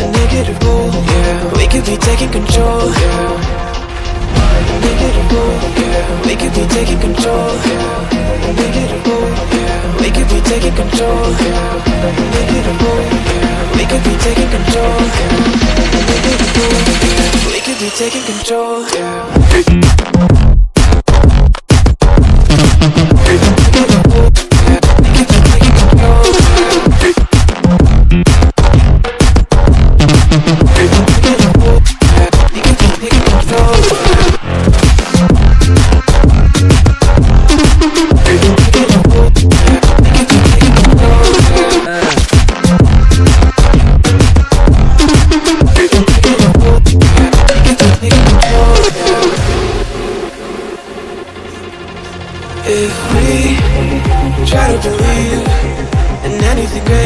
a negative bull, yeah, we could be taking control. Yeah. We could be taking control. We could be taking control. We could be taking control. We could be taking control.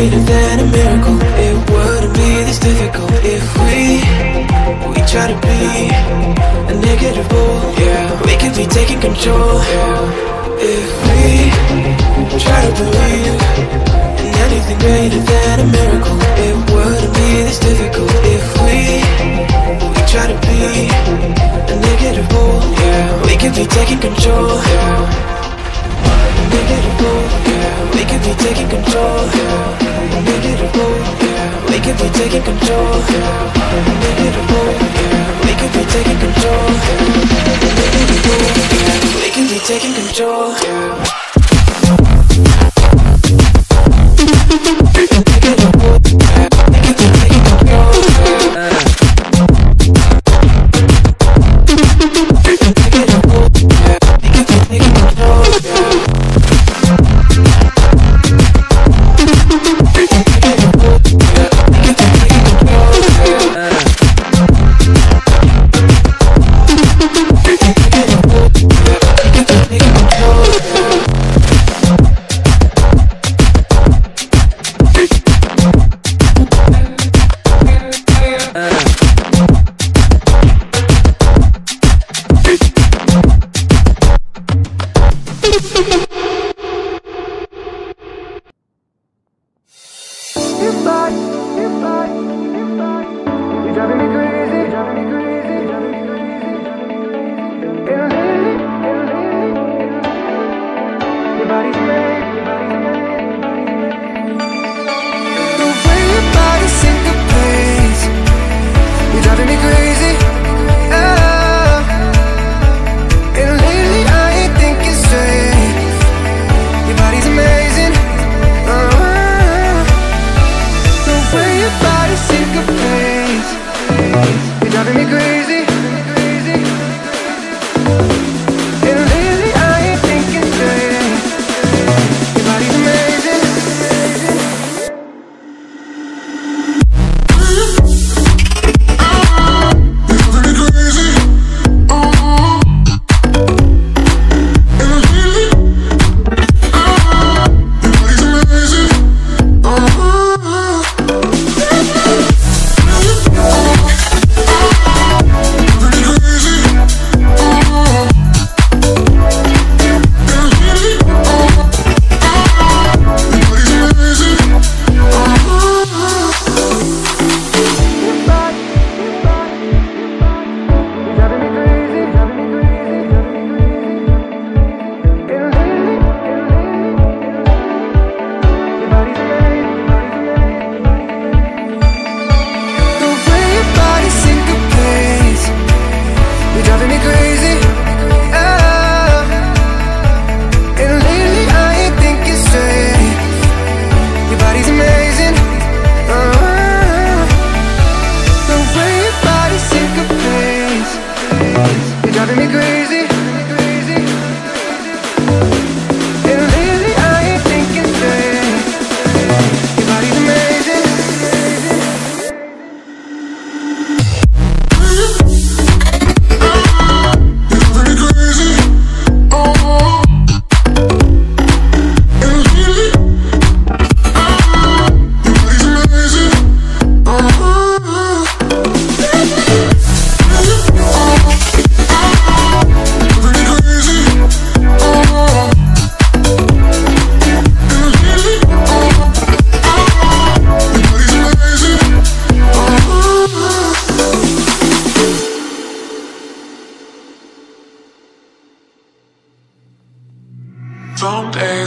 Greater than a miracle, it wouldn't be this difficult. If we we try to be a negative bull, yeah, we could be taking control. If we try to believe in anything greater than a miracle, it wouldn't be this difficult. If we we try to be a negative bull, yeah, we could be taking control. Yeah. We could be taking control. Make it real. We could be taking control. Make it real. We could be taking control. Make it real. We could be taking control. driving me crazy. Oh. And lately I ain't thinking straight. Your body's amazing. Oh. The way your body You're driving me crazy.